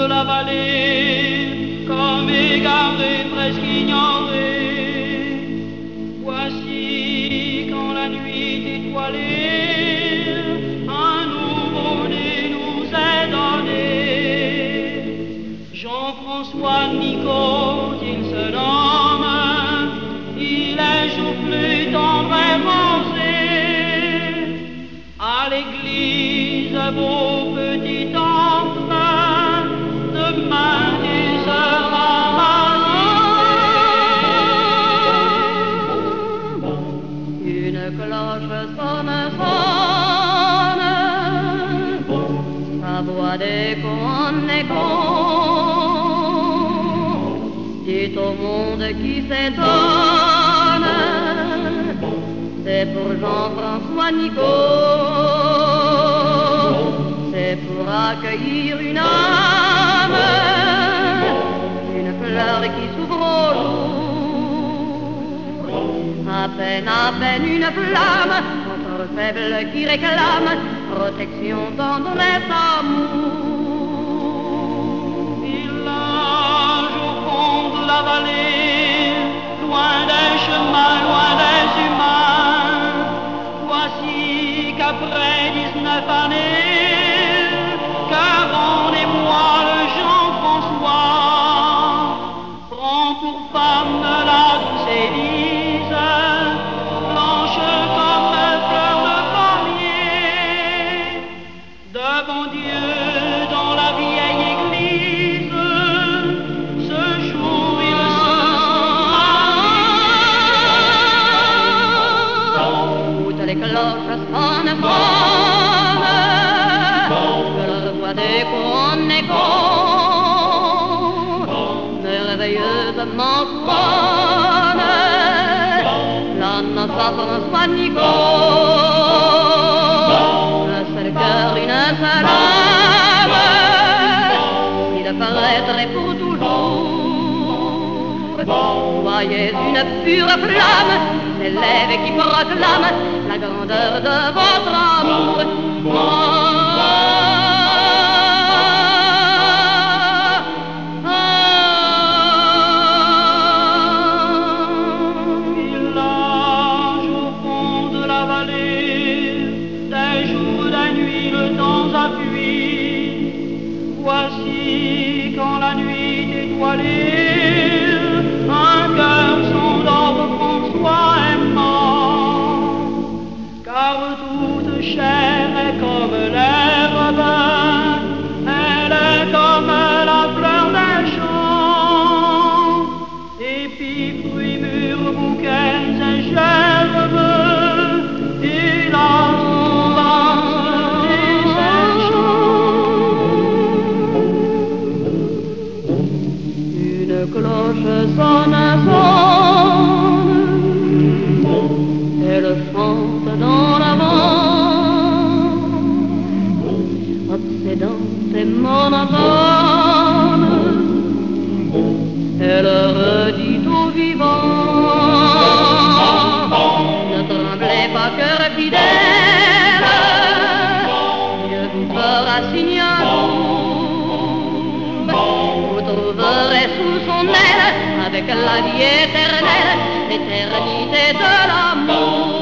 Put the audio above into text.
de la vallée, comme égaré, presque ignoré. Voici quand la nuit étoilée, un nouveau-né nous est donné. Jean-François Nico, il se nomme, il est joufflu, tendre et. À l'église, vos petits Une cloche sonne, sonne, sa voix d'écho en. Dit au monde qui s'étonne, c'est pour Jean-François Nico, c'est pour accueillir une âme, peine, à peine une flamme, encore faible qui réclame protection, tendresse, amour. Village au fond de la vallée, loin des chemins, loin des humains. Voici qu'après dix-neuf années, Caron et moi, merveilleusement sonne, la noce à François Nico, un seul cœur, une âme, il paraîtrait pour toujours. Voyez une pure flamme s'élève qui proclame la grandeur de votre amour. Nuit étoilée, sonne, sonne, elle chante dans la obsédante et monotone, elle redit aux vivants, ne tremblez pas, cœur fidèle, trouverez sous son aile, avec la vie éternelle, l'éternité de l'amour.